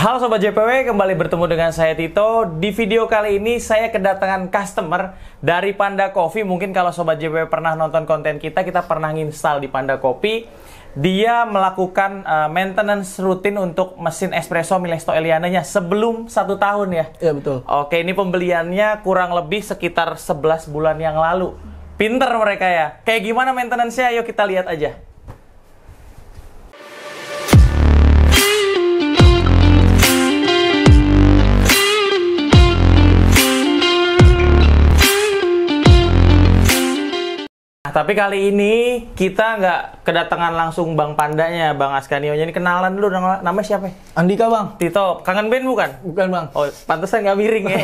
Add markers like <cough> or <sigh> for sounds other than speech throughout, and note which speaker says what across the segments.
Speaker 1: Halo Sobat JPW, kembali bertemu dengan saya Tito. Di video kali ini saya kedatangan customer dari Panda Coffee. Mungkin kalau Sobat JPW pernah nonton konten kita, kita pernah nginstal di Panda Coffee. Dia melakukan uh, maintenance rutin untuk mesin espresso Milesto Eliananya sebelum satu tahun ya.
Speaker 2: Iya betul.
Speaker 1: Oke, ini pembeliannya kurang lebih sekitar 11 bulan yang lalu. Pinter mereka ya. Kayak gimana maintenance-nya? Ayo kita lihat aja. Tapi kali ini kita nggak kedatangan langsung Bang Pandanya, Bang Askanio. Ini kenalan dulu, nama, namanya siapa?
Speaker 2: Andika bang.
Speaker 1: Tito, kangen band bukan?
Speaker 2: Bukan bang.
Speaker 1: Oh, pantesan nggak miring ya.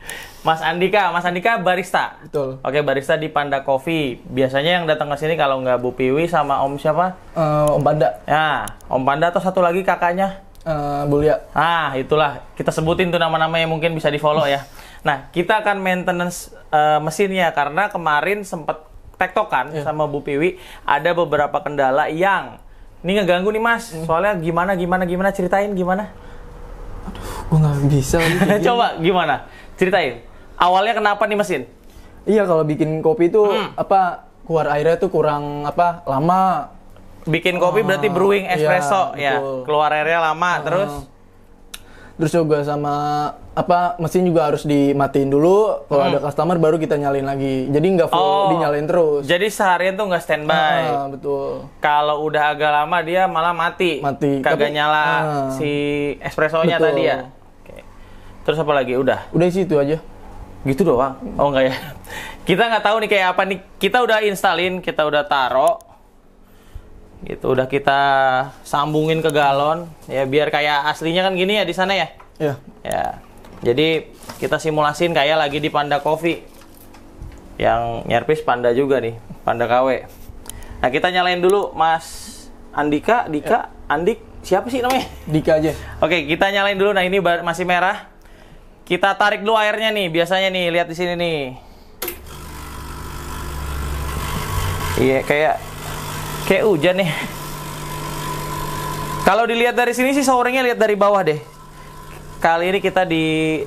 Speaker 1: <laughs> Mas Andika, Mas Andika barista.
Speaker 2: Betul.
Speaker 1: Oke, barista di Panda Coffee. Biasanya yang datang ke sini kalau nggak Bu Piwi sama Om siapa?
Speaker 2: Eh, Om Panda.
Speaker 1: Ya, Om Panda atau satu lagi kakaknya?
Speaker 2: Eh, Bulia.
Speaker 1: Ah, itulah. Kita sebutin tuh nama-nama yang mungkin bisa di-follow ya. Nah, kita akan maintenance eh, mesinnya karena kemarin sempat tektokan
Speaker 2: Iya.
Speaker 1: sama Bu Piwi ada beberapa kendala yang ini ngeganggu nih Mas.
Speaker 2: Hmm.
Speaker 1: Soalnya gimana gimana gimana ceritain gimana?
Speaker 2: Gue nggak bisa. <laughs>
Speaker 1: Coba gimana? Ceritain. Awalnya kenapa nih mesin?
Speaker 2: Iya kalau bikin kopi itu
Speaker 1: Hmm.
Speaker 2: apa keluar airnya tuh kurang apa lama.
Speaker 1: Bikin kopi berarti brewing
Speaker 2: iya,
Speaker 1: espresso ya.
Speaker 2: betul.
Speaker 1: Keluar airnya lama terus
Speaker 2: Terus juga sama apa mesin juga harus dimatiin dulu. Kalau ada customer baru kita nyalain lagi. Jadi nggak full
Speaker 1: Hmm. Oh.
Speaker 2: dinyalain terus.
Speaker 1: jadi seharian tuh nggak standby.
Speaker 2: Ah, betul.
Speaker 1: Kalau udah agak lama dia malah mati.
Speaker 2: Mati.
Speaker 1: Kagak
Speaker 2: Tapi-
Speaker 1: nyala
Speaker 2: Ah.
Speaker 1: si espressonya
Speaker 2: Betul.
Speaker 1: tadi ya. Oke. Terus apa lagi? Udah.
Speaker 2: Udah sih itu aja.
Speaker 1: Gitu doang. Oh enggak ya. <laughs> Kita nggak tahu nih kayak apa nih. Kita udah installin, kita udah taro. Gitu udah kita sambungin ke galon ya biar kayak aslinya kan gini ya di sana ya.
Speaker 2: Ya.
Speaker 1: Ya. Jadi kita simulasin kayak lagi di Panda Coffee. Yang nyerpis Panda juga nih, Panda KW. Nah, kita nyalain dulu Mas Andika, Dika, Andik, siapa sih namanya?
Speaker 2: Dika aja.
Speaker 1: Oke, kita nyalain dulu. Nah, ini masih merah. Kita tarik dulu airnya nih. Biasanya nih, lihat di sini nih. Iya, kayak kayak hujan nih. Kalau dilihat dari sini sih showeringnya lihat dari bawah deh. Kali ini kita di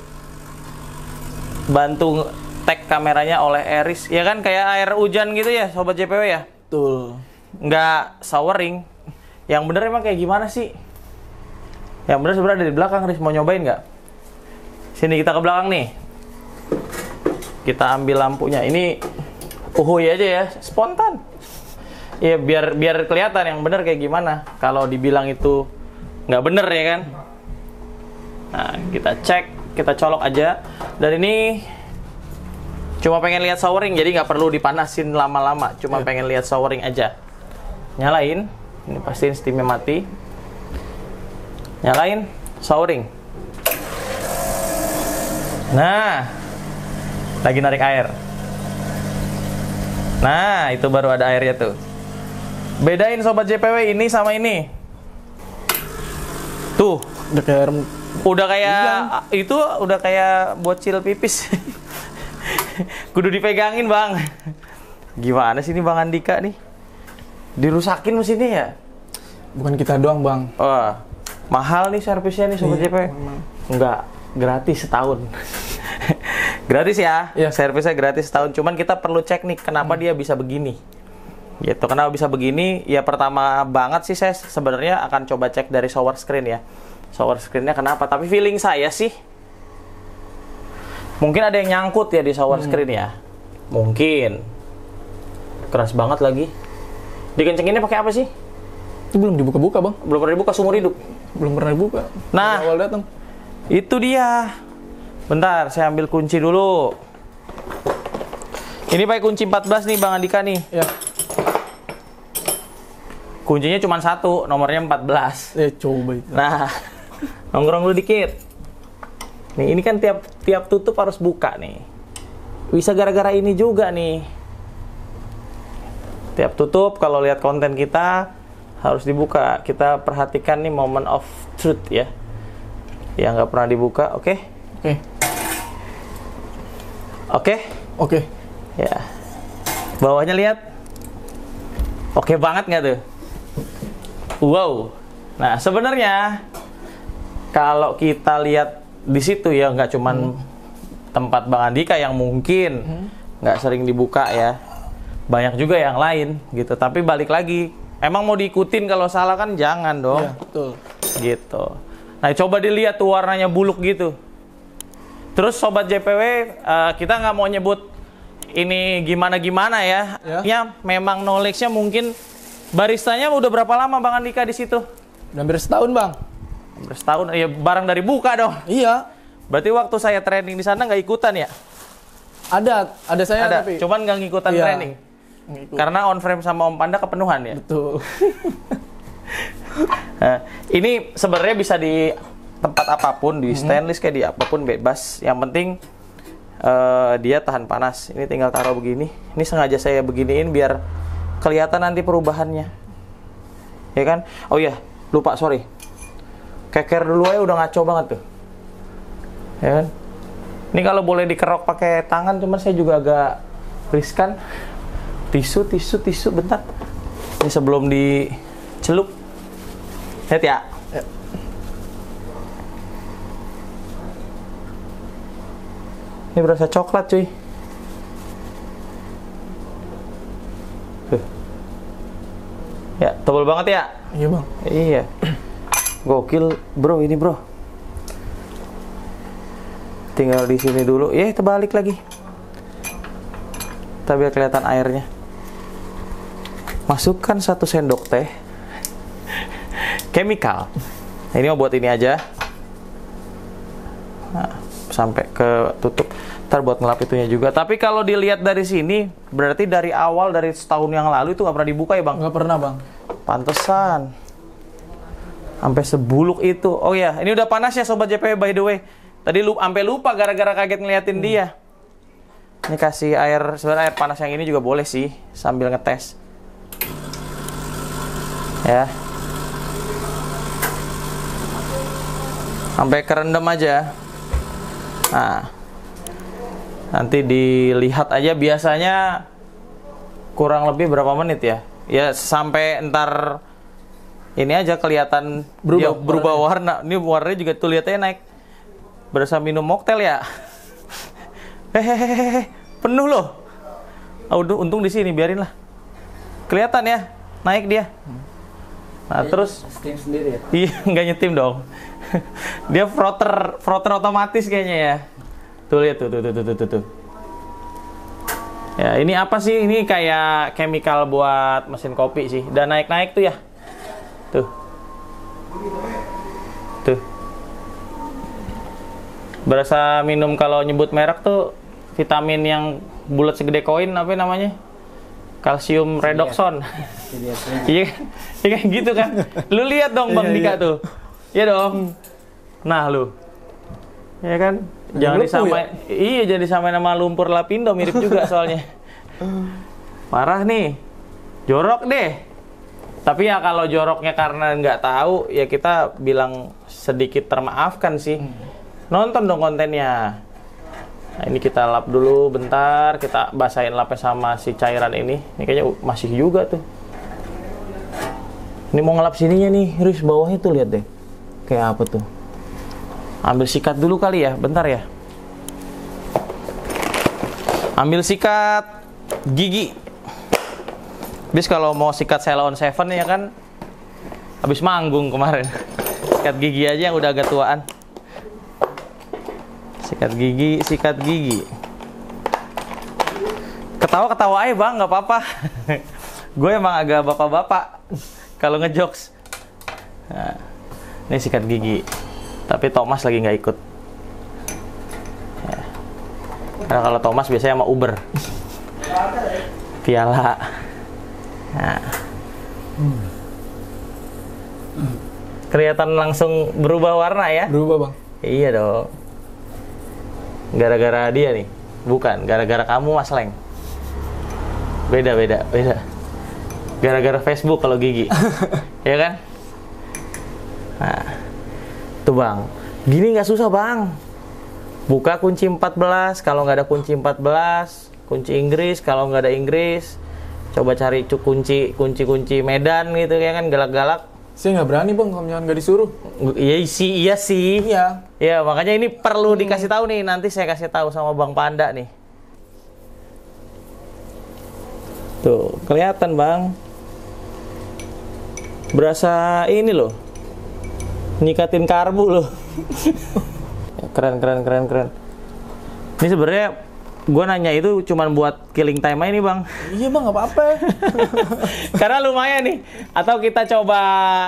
Speaker 1: bantu tag kameranya oleh Eris. Ya kan kayak air hujan gitu ya, sobat JPW ya.
Speaker 2: Betul.
Speaker 1: Nggak showering. Yang bener emang kayak gimana sih? Yang bener sebenarnya dari belakang, Riz. Mau nyobain nggak? Sini kita ke belakang nih. Kita ambil lampunya. Ini uhuy aja ya, spontan. Ya biar biar kelihatan yang bener kayak gimana. Kalau dibilang itu nggak bener ya kan? Nah, kita cek, kita colok aja. Dan ini cuma pengen lihat showering, jadi nggak perlu dipanasin lama-lama. Cuma pengen lihat showering aja. Nyalain. Ini pastiin steamnya mati. Nyalain, showering. Nah, lagi narik air. Nah, itu baru ada airnya tuh. Bedain sobat JPW ini sama ini. Tuh,
Speaker 2: Udah kayak
Speaker 1: udah kayak itu udah kayak bocil pipis. <laughs> Kudu dipegangin, Bang. Gimana sih ini Bang Andika nih? Dirusakin mesinnya ya?
Speaker 2: bukan kita doang bang.
Speaker 1: Wah, mahal nih servisnya nih Sobat
Speaker 2: Iya,
Speaker 1: JP. Enggak, gratis setahun. <laughs> gratis ya,
Speaker 2: Iya.
Speaker 1: servisnya gratis setahun. Cuman kita perlu cek nih kenapa dia bisa begini. Gitu, kenapa bisa begini? Ya pertama banget sih saya sebenarnya akan coba cek dari shower screen ya. Shower screennya kenapa? Tapi feeling saya sih mungkin ada yang nyangkut ya di shower screen ya. Mungkin. Keras banget lagi. Dikencenginnya pakai apa sih?
Speaker 2: Itu belum dibuka-buka bang.
Speaker 1: Belum pernah dibuka seumur hidup.
Speaker 2: Belum pernah dibuka.
Speaker 1: Nah.
Speaker 2: Dari awal datang.
Speaker 1: Itu dia. Bentar, saya ambil kunci dulu. Ini pakai kunci 14 nih Bang Andika nih.
Speaker 2: Ya.
Speaker 1: Kuncinya cuma satu, nomornya 14.
Speaker 2: Eh coba itu.
Speaker 1: Nah, <laughs> nongkrong dulu dikit. Nih, ini kan tiap tiap tutup harus buka nih. Bisa gara-gara ini juga nih. Tiap tutup kalau lihat konten kita harus dibuka. Kita perhatikan nih moment of truth ya. Yang nggak pernah dibuka, oke?
Speaker 2: Oke.
Speaker 1: Oke?
Speaker 2: Oke.
Speaker 1: Ya. Bawahnya lihat. Oke banget nggak tuh? Wow. Nah, sebenarnya kalau kita lihat di situ ya nggak cuman tempat Bang Andika yang mungkin nggak sering dibuka ya. Banyak juga yang lain gitu. Tapi balik lagi, emang mau diikutin kalau salah kan jangan dong.
Speaker 2: Iya, betul.
Speaker 1: Gitu. Nah, coba dilihat tuh warnanya buluk gitu. Terus sobat JPW, eh, kita nggak mau nyebut ini gimana-gimana ya.
Speaker 2: Ya.
Speaker 1: Ya, memang knowledge-nya mungkin baristanya udah berapa lama Bang Andika di situ?
Speaker 2: Hampir setahun, Bang.
Speaker 1: Hampir Setahun. Ya barang dari buka dong.
Speaker 2: Iya.
Speaker 1: Berarti waktu saya training di sana nggak ikutan ya?
Speaker 2: Ada, ada saya
Speaker 1: Ada,
Speaker 2: tapi.
Speaker 1: cuman nggak ngikutan
Speaker 2: Iya.
Speaker 1: training.
Speaker 2: Ngikut.
Speaker 1: Karena on frame sama Om Panda kepenuhan ya.
Speaker 2: Betul. <laughs>
Speaker 1: Nah, ini sebenarnya bisa di tempat apa pun, di stainless kayak di apa pun bebas. Yang penting eh, dia tahan panas. Ini tinggal taruh begini. Ini sengaja saya beginiin biar kelihatan nanti perubahannya. Ya kan? Oh iya, lupa sorry. Keker dulu aja udah ngaco banget tuh. Ya kan? Ini kalau boleh dikerok pakai tangan, cuman saya juga agak riskan. Tisu, tisu, tisu, bentar. Ini sebelum dicelup. Lihat ya.
Speaker 2: Ya.
Speaker 1: Ini berasa coklat cuy. Ya, tebal banget ya.
Speaker 2: Iya, Bang.
Speaker 1: Iya. Gokil, bro, ini bro. Tinggal di sini dulu. Ya, terbalik lagi. Biar kelihatan airnya. Masukkan satu sendok teh. Chemical. Nah, ini mau buat ini aja. Nah, sampai ke tutup. Ntar buat ngelap itunya juga. Tapi kalau dilihat dari sini, berarti dari awal dari setahun yang lalu itu nggak pernah dibuka ya bang?
Speaker 2: Nggak pernah, Bang.
Speaker 1: Pantesan. Sampai sebuluk itu. Oh ya, ini udah panas ya sobat JP by the way. Tadi lu sampai lupa gara-gara kaget ngeliatin dia. Ini kasih air sebenarnya air panas yang ini juga boleh sih sambil ngetes. Ya. Sampai kerendam aja. Nah. Nanti dilihat aja biasanya kurang lebih berapa menit ya? Ya sampai ntar ini aja kelihatan
Speaker 2: Berubah
Speaker 1: dia berubah warna. Ini warnanya juga tuh lihatnya naik. Berasa minum mocktail ya. <laughs> Hehehe, penuh loh. Oh, udah, untung di sini biarin lah. Kelihatan ya, naik dia. Nah, terus
Speaker 3: Steam sendiri ya?
Speaker 1: Iya, <laughs> nggak nyetim dong. <laughs> Dia frotter, frotter otomatis kayaknya ya. Tuh lihat tuh, tuh, tuh, tuh, tuh, tuh. Ya, ini apa sih? Ini kayak chemical buat mesin kopi sih. Dan naik-naik tuh ya. Tuh. Tuh. Berasa minum kalau nyebut merek tuh vitamin yang bulat segede koin apa namanya? Kalsium redoxon.
Speaker 3: Jadi aslinya.
Speaker 1: Iya kan? Iya kan gitu kan? Lu lihat dong Bang
Speaker 2: Iya,
Speaker 1: Dika
Speaker 2: iya.
Speaker 1: tuh. Iya dong. Nah, lu. Iya kan? Jangan
Speaker 2: Lepu
Speaker 1: disamain. Iya, jadi samain nama lumpur lapindo mirip <laughs> juga soalnya. Parah nih. Jorok deh. Tapi ya kalau joroknya karena nggak tahu, ya kita bilang sedikit termaafkan sih. Nonton dong kontennya. Nah, ini kita lap dulu bentar, kita basahin lapnya sama si cairan ini. Ini kayaknya masih juga tuh. Ini mau ngelap sininya nih, Riz bawahnya tuh lihat deh. Kayak apa tuh? Ambil sikat dulu kali ya, bentar ya. Ambil sikat gigi. Bis kalau mau sikat Ceylon Seven ya kan habis manggung kemarin. Sikat gigi aja yang udah agak tuaan. Sikat gigi, sikat gigi. Ketawa-ketawa aja bang, nggak apa-apa. <laughs> Gue emang agak bapak-bapak <laughs> kalau ngejokes. Nah, ini sikat gigi. Tapi Thomas lagi nggak ikut. Ya. Karena kalau Thomas biasanya sama Uber. Piala. Nah. Kelihatan langsung berubah warna ya?
Speaker 2: Berubah, Bang.
Speaker 1: Iya dong. Gara-gara dia nih. Bukan, gara-gara kamu Mas Leng. Beda, beda, beda. Gara-gara Facebook kalau gigi. <laughs> ya kan? Tuh bang. Gini nggak susah bang. Buka kunci 14, kalau nggak ada kunci 14, kunci Inggris, kalau nggak ada Inggris, coba cari kunci kunci kunci Medan gitu ya kan galak-galak
Speaker 2: Saya nggak berani bang kalau misalkan nggak disuruh.
Speaker 1: Iya sih, iya sih.
Speaker 2: Iya.
Speaker 1: Ya, makanya ini perlu dikasih tahu nih. Nanti saya kasih tahu sama Bang Panda nih. Tuh, kelihatan Bang. Berasa ini loh. Nyikatin karbu loh. keren, keren, keren, keren. Ini sebenarnya gue nanya itu cuman buat killing time aja nih Bang.
Speaker 2: Iya bang nggak apa-apa. <laughs>
Speaker 1: Karena lumayan nih. Atau kita coba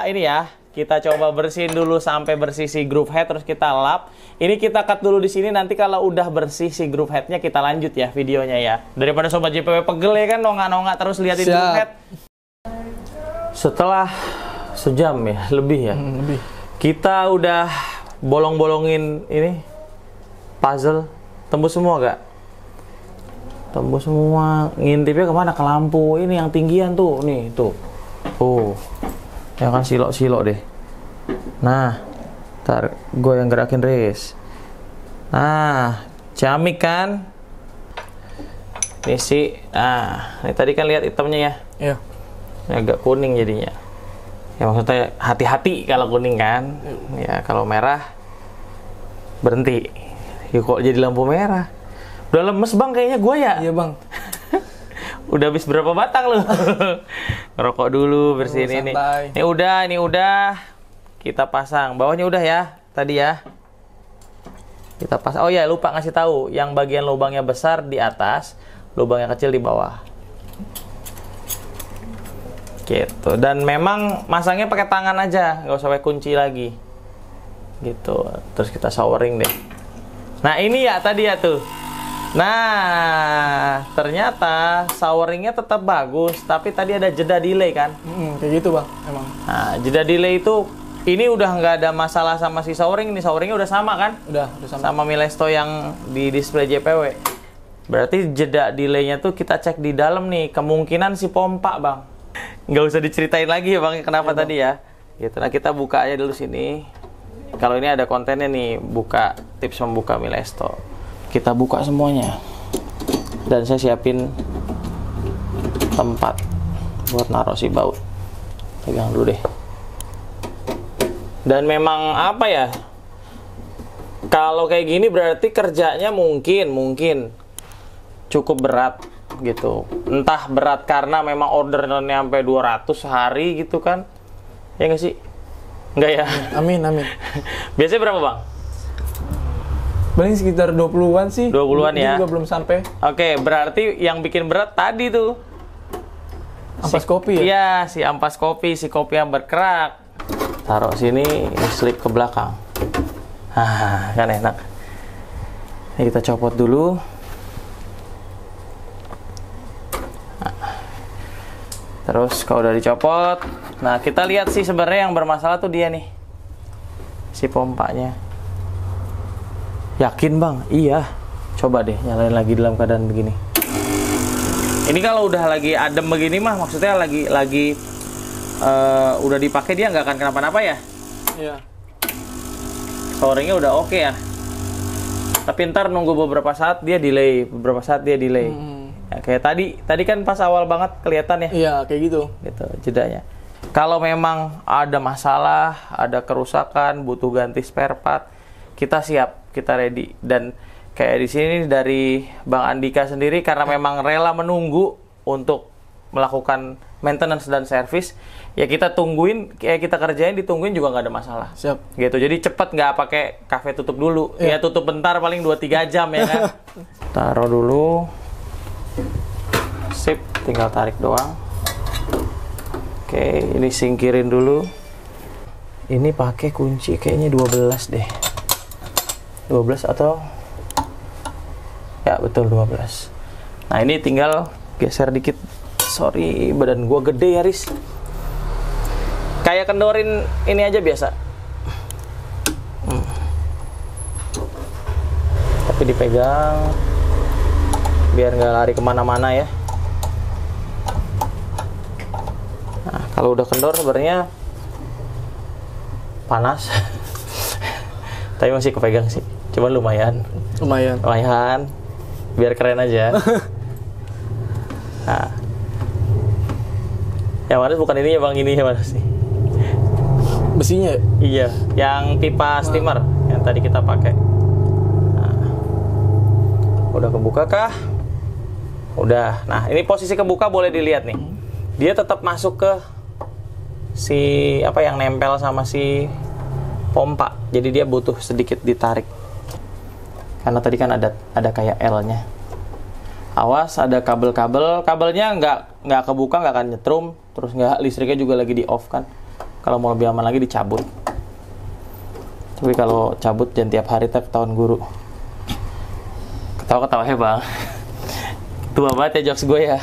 Speaker 1: ini ya. Kita coba bersihin dulu sampai bersih si groove head terus kita lap. Ini kita cut dulu di sini nanti kalau udah bersih si groove headnya kita lanjut ya videonya ya. Daripada sobat JPW pegel ya kan nongak-nongak terus liatin
Speaker 2: Siap.
Speaker 1: groove head. Setelah sejam ya, lebih ya.
Speaker 2: Hmm, lebih.
Speaker 1: Kita udah bolong-bolongin ini puzzle tembus semua gak? Tembus semua. Ngintipnya ke mana? Ke lampu. Ini yang tinggian tuh. Nih, tuh. Oh. Ya kan silok-silok deh. Nah. Ntar gue yang gerakin race. Nah. Ciamik kan? Ini sih. Nah. Ini tadi kan lihat hitamnya ya.
Speaker 2: Iya.
Speaker 1: Ini agak kuning jadinya. Ya maksudnya hati-hati kalau kuning kan. Ya kalau merah berhenti. Ya kok jadi lampu merah? Udah lemes bang kayaknya gue ya.
Speaker 2: Iya bang. <laughs>
Speaker 1: Udah habis berapa batang lu? <laughs> Ngerokok dulu bersihin
Speaker 2: Oh,
Speaker 1: ini.
Speaker 2: santai.
Speaker 1: Ini udah, ini udah. Kita pasang. Bawahnya udah ya tadi ya. Kita pasang. Oh ya lupa ngasih tahu. Yang bagian lubangnya besar di atas, lubangnya kecil di bawah. Gitu. Dan memang masangnya pakai tangan aja, nggak usah pakai kunci lagi. Gitu. Terus kita showering deh. Nah ini ya tadi ya tuh. Nah ternyata showeringnya tetap bagus, tapi tadi ada jeda delay kan.
Speaker 2: Hmm, kayak gitu bang. Emang.
Speaker 1: Nah jeda delay itu ini udah nggak ada masalah sama si showering, ini showeringnya udah sama kan?
Speaker 2: Udah. Udah sama.
Speaker 1: sama Milesto yang di display JPW. Berarti jeda delaynya tuh kita cek di dalam nih. Kemungkinan si pompa, Bang. Nggak usah diceritain lagi ya, Bang, kenapa tadi ya. Gitu. Nah, kita buka aja dulu sini. Kalau ini ada kontennya nih, buka tips membuka Milesto. Kita buka semuanya. Dan saya siapin tempat buat naruh si baut. Pegang dulu deh. Dan memang apa ya? Kalau kayak gini berarti kerjanya mungkin mungkin cukup berat gitu. Entah berat karena memang ordernya sampai 200 sehari gitu kan. Ya nggak sih? Enggak ya?
Speaker 2: Amin amin. <laughs>
Speaker 1: Biasanya berapa, Bang?
Speaker 2: Paling sekitar 20-an sih.
Speaker 1: 20-an
Speaker 2: Ini
Speaker 1: ya.
Speaker 2: juga belum sampai.
Speaker 1: Oke, berarti yang bikin berat tadi tuh.
Speaker 2: Ampas kopi ya.
Speaker 1: Iya, si ampas kopi, si kopi yang berkerak. Taruh sini, ini slip ke belakang. Ah, kan enak. Ini kita copot dulu. Terus kalau udah dicopot, nah kita lihat sih sebenarnya yang bermasalah tuh dia nih, si pompanya. Yakin bang? Iya. Coba deh nyalain lagi dalam keadaan begini. Ini kalau udah lagi adem begini mah maksudnya lagi lagi eh, udah dipakai dia nggak akan kenapa-napa ya.
Speaker 2: Iya.
Speaker 1: Showeringnya udah oke ya. Tapi ntar nunggu beberapa saat dia delay, beberapa saat dia delay.
Speaker 2: Hmm.
Speaker 1: Ya, kayak tadi, tadi kan pas awal banget kelihatan ya,
Speaker 2: Iya kayak gitu.
Speaker 1: gitu jedanya. Kalau memang ada masalah, ada kerusakan, butuh ganti spare part, kita siap, kita ready. Dan kayak di sini dari Bang Andika sendiri karena memang rela menunggu untuk melakukan maintenance dan service, ya kita tungguin, kayak kita kerjain ditungguin juga nggak ada masalah.
Speaker 2: Siap.
Speaker 1: Gitu. Jadi cepet nggak pakai kafe tutup dulu. Ya
Speaker 2: Iya.
Speaker 1: tutup bentar paling 2-3 jam ya kan. <laughs> Taruh dulu. Sip, tinggal tarik doang. Oke, ini singkirin dulu. Ini pakai kunci kayaknya 12 deh. 12 atau Ya, betul 12. Nah, ini tinggal geser dikit. Sorry, badan gua gede ya, Riz. Kayak kendorin ini aja biasa. Hmm. Tapi dipegang biar nggak lari ke mana-mana ya. Kalau udah kendor sebenarnya panas. <laughs> Tapi masih kepegang sih. Cuman lumayan.
Speaker 2: Lumayan.
Speaker 1: Lumayan. Biar keren aja. <laughs> nah. Yang mana bukan ini ya bang, ini yang mana sih?
Speaker 2: besinya. ya?
Speaker 1: Iya, yang pipa steamer yang tadi kita pakai. Nah, udah kebuka kah? Udah. Nah, ini posisi kebuka boleh dilihat nih. Dia tetap masuk ke si apa yang nempel sama si pompa. Jadi dia butuh sedikit ditarik. Karena tadi kan ada ada kayak L-nya. Awas ada kabel-kabel, kabelnya nggak nggak kebuka nggak akan nyetrum, terus nggak listriknya juga lagi di off kan. Kalau mau lebih aman lagi dicabut. Tapi kalau cabut jangan tiap hari tak ketahuan guru. Ketawa-ketawa ya bang. <laughs> Tua banget ya jokes gue ya.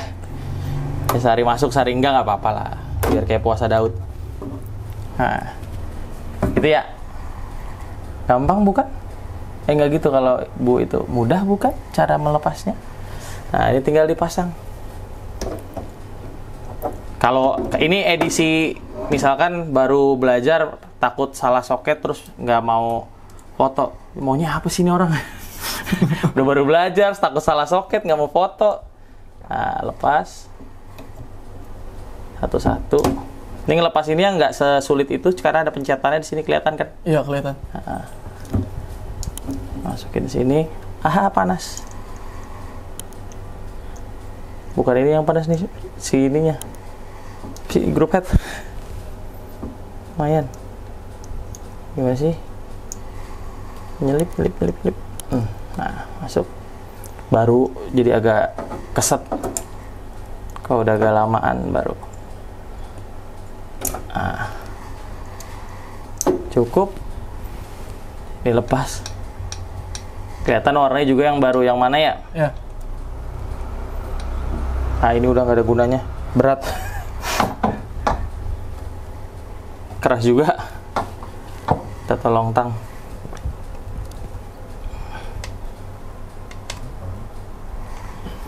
Speaker 1: ya sehari masuk, sehari enggak nggak apa-apa lah. Biar kayak puasa Daud. Nah, gitu ya. Gampang bukan? Eh nggak gitu kalau bu itu mudah bukan cara melepasnya? Nah ini tinggal dipasang. Kalau ini edisi misalkan baru belajar takut salah soket terus nggak mau foto, maunya apa sih ini orang? <laughs> Udah baru belajar takut salah soket nggak mau foto. Nah lepas satu-satu. Ini ngelepas ini yang nggak sesulit itu karena ada pencetannya di sini kelihatan kan?
Speaker 2: Iya kelihatan.
Speaker 1: masukin sini. Ah panas. Bukan ini yang panas nih si ininya. Si grup head. Lumayan. Gimana sih? Nyelip nyelip nyelip nyelip. Hmm, nah masuk. Baru jadi agak keset. Kalau udah agak lamaan baru ah. Cukup. Dilepas. Kelihatan warnanya juga yang baru yang mana ya?
Speaker 2: Ya.
Speaker 1: nah ini udah nggak ada gunanya. Berat. Keras juga. Kita tolong tang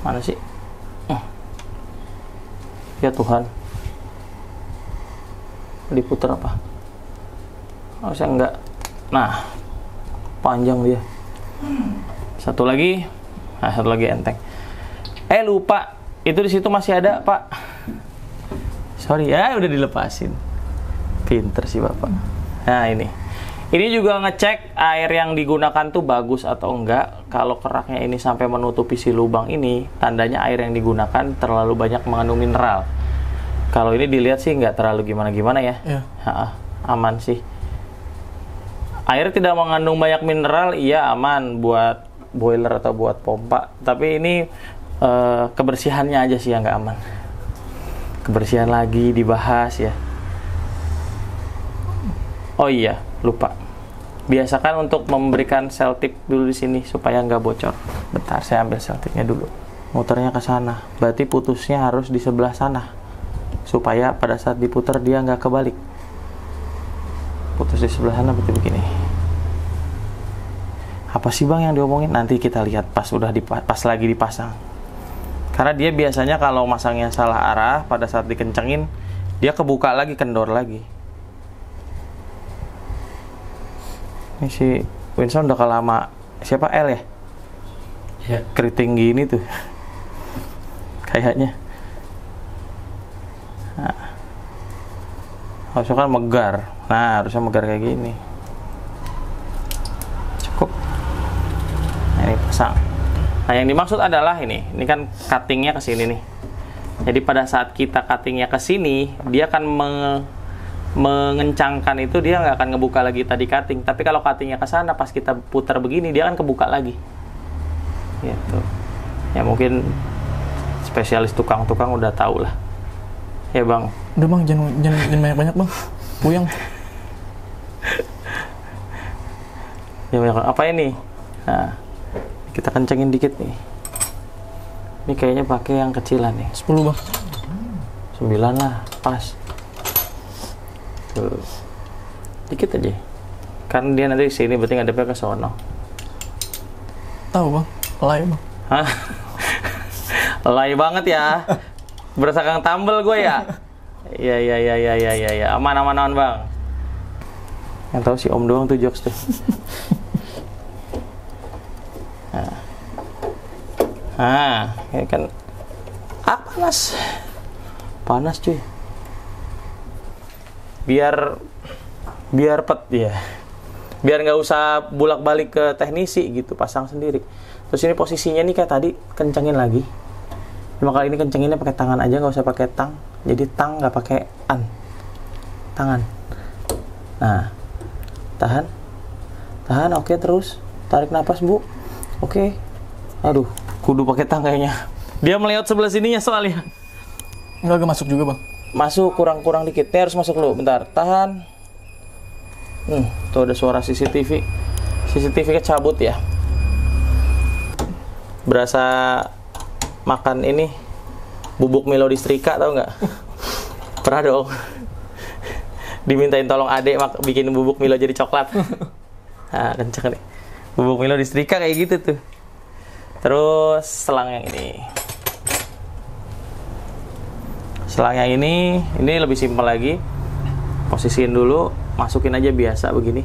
Speaker 1: mana sih? Eh. ya Tuhan diputar apa? Harusnya enggak. Nah panjang dia. Satu lagi. Nah satu lagi enteng. Eh lupa. Itu di situ masih ada pak. Sorry ya udah dilepasin. Pinter sih bapak. Nah ini. Ini juga ngecek air yang digunakan tuh bagus atau enggak. Kalau keraknya ini sampai menutupi si lubang ini tandanya air yang digunakan terlalu banyak mengandung mineral kalau ini dilihat sih nggak terlalu gimana-gimana ya.
Speaker 2: Iya.
Speaker 1: Ha, aman sih. Air tidak mengandung banyak mineral iya aman buat boiler atau buat pompa. Tapi ini eh, kebersihannya aja sih yang nggak aman. Kebersihan lagi dibahas ya. Oh iya lupa. Biasakan untuk memberikan seltip dulu di sini supaya nggak bocor. Bentar saya ambil seltipnya dulu. Muternya ke sana. Berarti putusnya harus di sebelah sana supaya pada saat diputar dia nggak kebalik. Putus di sebelah sana berarti begini. Apa sih bang yang diomongin? Nanti kita lihat pas udah dipa- pas lagi dipasang. Karena dia biasanya kalau masangnya salah arah pada saat dikencengin dia kebuka lagi kendor lagi. Ini si Winston udah kelama. Siapa? L ya?
Speaker 3: Ya.
Speaker 1: keriting gini tuh. <laughs> Kayaknya nah. harusnya kan megar. Nah harusnya megar kayak gini. Cukup. Nah, ini pasang. Nah yang dimaksud adalah ini. Ini kan cuttingnya ke sini nih. Jadi pada saat kita cuttingnya ke sini dia akan menge- mengencangkan itu dia nggak akan ngebuka lagi tadi cutting. Tapi kalau cuttingnya ke sana pas kita putar begini dia akan kebuka lagi. Gitu. Ya mungkin spesialis tukang-tukang udah tahu lah ya bang
Speaker 2: Udah bang, jangan jangan, jangan banyak-banyak bang. Puyang.
Speaker 1: ya banyak apa ini nah kita kencengin dikit nih ini kayaknya pakai yang kecilan nih
Speaker 2: 10 bang.
Speaker 1: 9 lah pas tuh dikit aja kan dia nanti sini berarti ngadepnya ke sono
Speaker 2: Tahu bang. Lay bang.
Speaker 1: Hah? <laughs> Lay banget ya. Berasa kang tambel gue ya. Iya iya iya iya iya iya ya. aman aman aman bang. Yang tahu si Om doang tuh jokes tuh. Nah, nah ya kan. Ah panas, panas cuy. Biar biar pet ya biar nggak usah bolak balik ke teknisi gitu pasang sendiri terus ini posisinya nih kayak tadi kencengin lagi cuma kali ini kencenginnya pakai tangan aja nggak usah pakai tang. Jadi tang nggak pakai an. Tangan. Nah tahan. Tahan oke terus. Tarik nafas bu. Oke. Aduh kudu pakai tang kayaknya. Dia melihat sebelah sininya soalnya.
Speaker 2: Enggak agak masuk juga bang.
Speaker 1: masuk kurang-kurang dikit. Ini harus masuk dulu. Bentar tahan. Hmm, tuh ada suara CCTV CCTV kecabut ya. Berasa makan ini bubuk Milo di setrika tau nggak? <laughs> Pernah dong. Dimintain tolong adek mak bikin bubuk Milo jadi coklat. Nah <laughs> kenceng nih bubuk Milo di setrika kayak gitu tuh. Terus selang yang ini. Selang yang ini ini lebih simpel lagi. Posisiin dulu masukin aja biasa begini.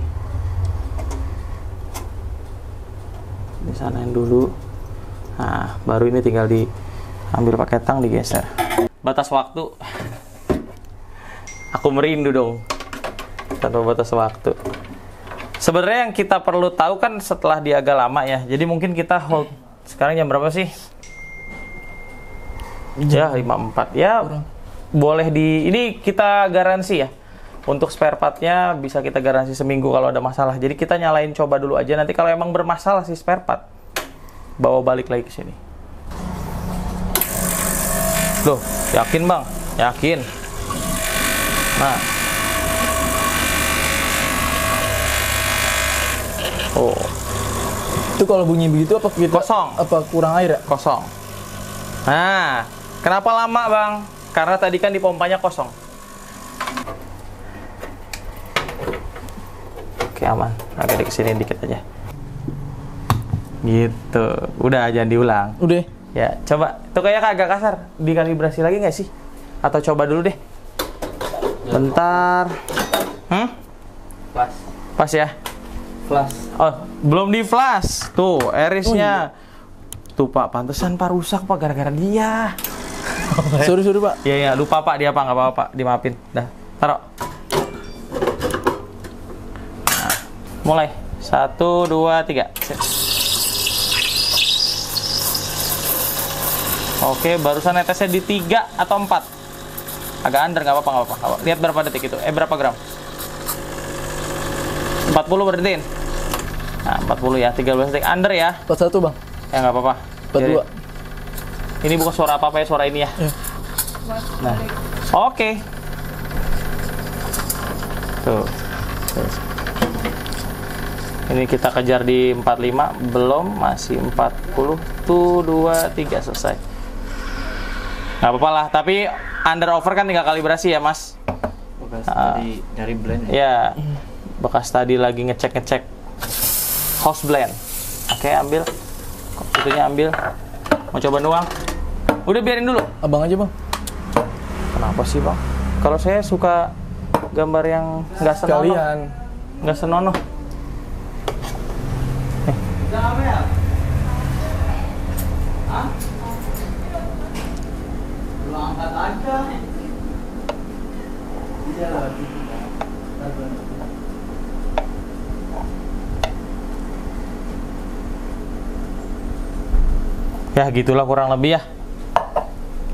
Speaker 1: Disanain dulu nah baru ini tinggal diambil pakai tang digeser. Batas waktu. Aku merindu dong. Tanpa batas waktu. Sebenarnya yang kita perlu tahu kan setelah dia agak lama ya. Jadi mungkin kita hold. Sekarang jam berapa sih? Ya 54 ya boleh di ini kita garansi ya. Untuk spare partnya bisa kita garansi seminggu kalau ada masalah. Jadi kita nyalain coba dulu aja. Nanti kalau emang bermasalah si spare part bawa balik lagi ke sini loh yakin bang yakin nah oh
Speaker 2: Itu kalau bunyi begitu apa kita
Speaker 1: Kosong.
Speaker 2: apa kurang air ya?
Speaker 1: kosong. Nah, kenapa lama bang? Karena tadi kan di pompanya kosong. Oke aman, agak di ke sini dikit aja. Gitu, udah jangan diulang.
Speaker 2: Udah.
Speaker 1: Ya, coba. Itu kayak agak kasar. Dikalibrasi lagi nggak sih? Atau coba dulu deh. Bentar. Hmm?
Speaker 3: Flash.
Speaker 1: Pas ya?
Speaker 3: Flash.
Speaker 1: Oh, belum di flash. Tuh, Erisnya. Tuh Pak, pantesan Pak rusak Pak gara-gara dia. <laughs>
Speaker 2: Sorry sorry pak.
Speaker 1: Iya iya, lupa Pak dia Pak, nggak apa-apa Pak, dimaafin. Dah, taruh. Nah, mulai. Satu, dua, tiga. Sip. Oke, barusan netesnya di tiga atau empat. Agak under, nggak apa-apa, nggak apa-apa. Lihat berapa detik itu. Eh, berapa gram? 40 berhentiin. Nah, 40 ya, 13 detik. Under ya.
Speaker 2: 41 bang.
Speaker 1: Ya nggak apa-apa.
Speaker 2: 42.
Speaker 1: Jadi, ini bukan suara apa-apa ya, suara ini ya.
Speaker 2: Iya.
Speaker 1: Nah, oke. Tuh. Tuh. Ini kita kejar di 45, belum, masih 40. Tuh, 2, 3, selesai. Nggak apa-apa lah, tapi under over kan tinggal kalibrasi ya, Mas.
Speaker 3: Bekas
Speaker 1: Ah.
Speaker 3: tadi dari blend ya.
Speaker 1: Ya, bekas tadi lagi ngecek-ngecek house blend. Oke, ambil. Itunya ambil. Mau coba nuang? Udah biarin dulu.
Speaker 2: Abang aja bang.
Speaker 1: Kenapa sih bang? Kalau saya suka gambar yang nggak senonoh. Nggak senonoh. Eh. Ya gitulah kurang lebih ya.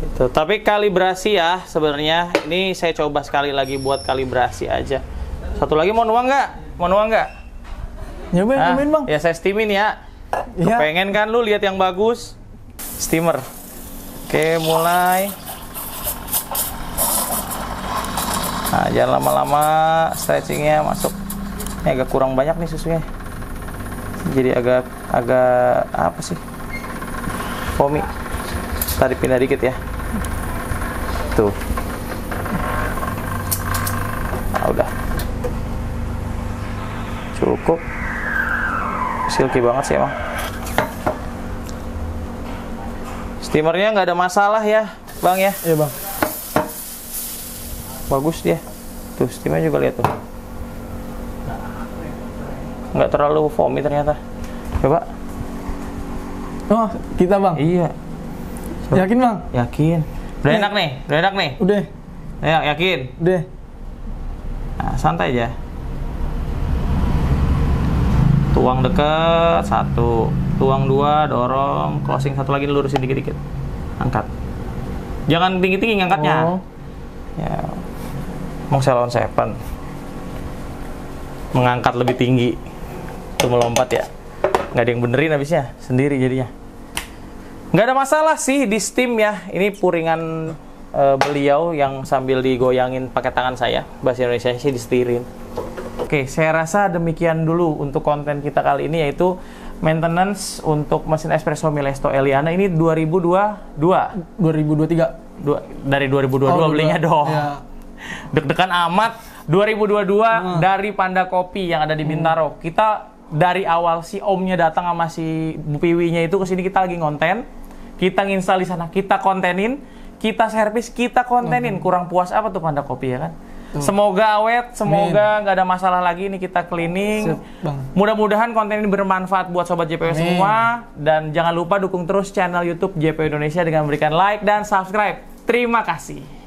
Speaker 1: Gitu. Tapi kalibrasi ya sebenarnya ini saya coba sekali lagi buat kalibrasi aja. Satu lagi mau nuang nggak? Mau nuang nggak?
Speaker 2: Nyobain
Speaker 1: Hah?
Speaker 2: nyobain bang.
Speaker 1: Ya saya steamin ya.
Speaker 2: Iya.
Speaker 1: Pengen kan lu lihat yang bagus? Steamer. Oke, mulai. Nah, jangan lama-lama stretchingnya masuk. Ini agak kurang banyak nih susunya. Jadi agak agak apa sih? Foamy. Tarik pindah dikit ya. Tuh. Nah, udah. Cukup. Silky banget sih emang. Steamernya nggak ada masalah ya, Bang ya.
Speaker 2: Iya bang.
Speaker 1: Bagus dia. Tuh, steamnya juga lihat tuh. Nggak terlalu foamy ternyata. Coba.
Speaker 2: Oh kita bang.
Speaker 1: Iya.
Speaker 2: Yakin bang?
Speaker 1: Yakin. Udah enak nih, udah enak nih.
Speaker 2: Udah.
Speaker 1: Ya, yakin.
Speaker 2: Udah.
Speaker 1: Nah, santai aja. tuang deket satu tuang dua dorong closing satu lagi lurusin dikit-dikit angkat jangan tinggi-tinggi ngangkatnya
Speaker 2: Oh.
Speaker 1: ya mau salon seven mengangkat lebih tinggi itu melompat ya nggak ada yang benerin habisnya sendiri jadinya nggak ada masalah sih di steam ya. Ini puringan eh, beliau yang sambil digoyangin pakai tangan saya. Bahasa Indonesia sih disetirin. Oke saya rasa demikian dulu untuk konten kita kali ini yaitu maintenance untuk mesin espresso Milesto Eliana. Ini 2022
Speaker 2: 2023.
Speaker 1: Dua, dari 2022
Speaker 2: Oh,
Speaker 1: belinya dong.
Speaker 2: Iya.
Speaker 1: deg-degan amat. 2022 dari Panda Kopi yang ada di Bintaro. Kita dari awal si omnya datang sama si Bu Piwinya itu ke sini kita lagi ngonten kita nginstal di sana kita kontenin kita servis kita kontenin. Kurang puas apa tuh Panda Kopi ya kan? Semoga awet semoga nggak ada masalah lagi ini kita cleaning. Mudah-mudahan konten ini bermanfaat buat sobat JPW
Speaker 2: Amin.
Speaker 1: semua. Dan jangan lupa dukung terus channel YouTube JPW Indonesia dengan memberikan like dan subscribe. Terima kasih